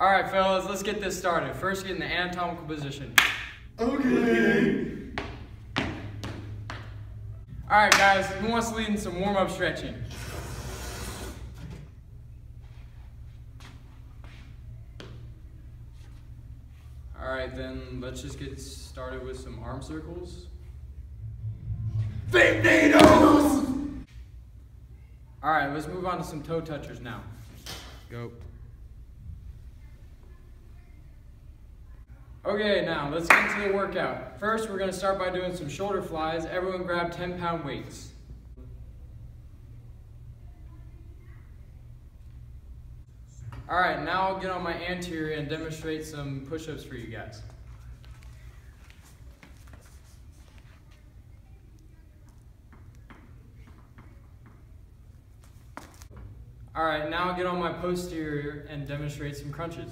All right, fellas, let's get this started. First, get in the anatomical position. Okay. All right, guys, who wants to lead in some warm-up stretching? All right, then let's just get started with some arm circles. Fake needles! All right, let's move on to some toe touchers now. Go. Okay, now let's get into the workout. First, we're gonna start by doing some shoulder flies. Everyone grab 10 pound weights. All right, now I'll get on my anterior and demonstrate some push-ups for you guys. All right, now I'll get on my posterior and demonstrate some crunches.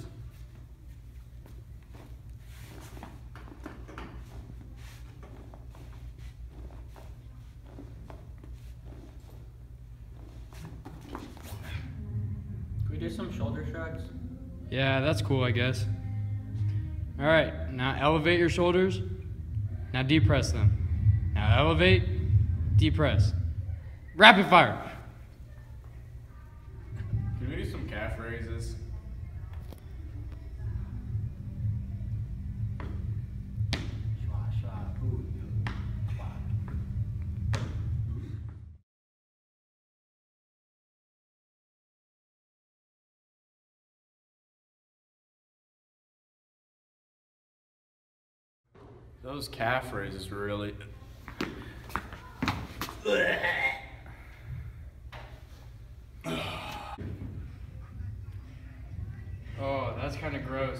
Do some shoulder shrugs? Yeah, that's cool, I guess. All right, now elevate your shoulders. Now depress them. Now elevate, depress. Rapid fire. Can we do some calf raises? Those calf raises really. Oh, that's kind of gross.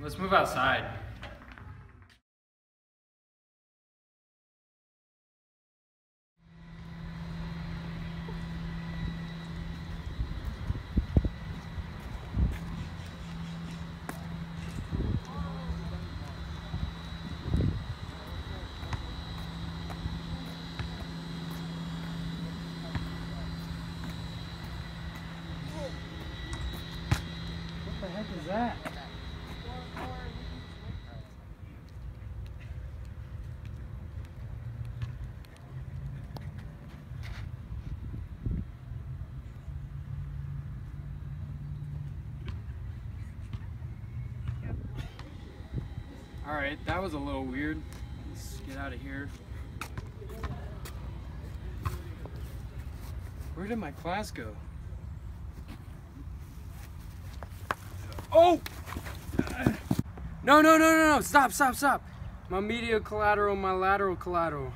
Let's move outside. Heck is that? All right, that was a little weird. Let's get out of here. Where did my class go? Oh! No, no, no, no, no. Stop, stop, stop. My medial collateral, my lateral collateral.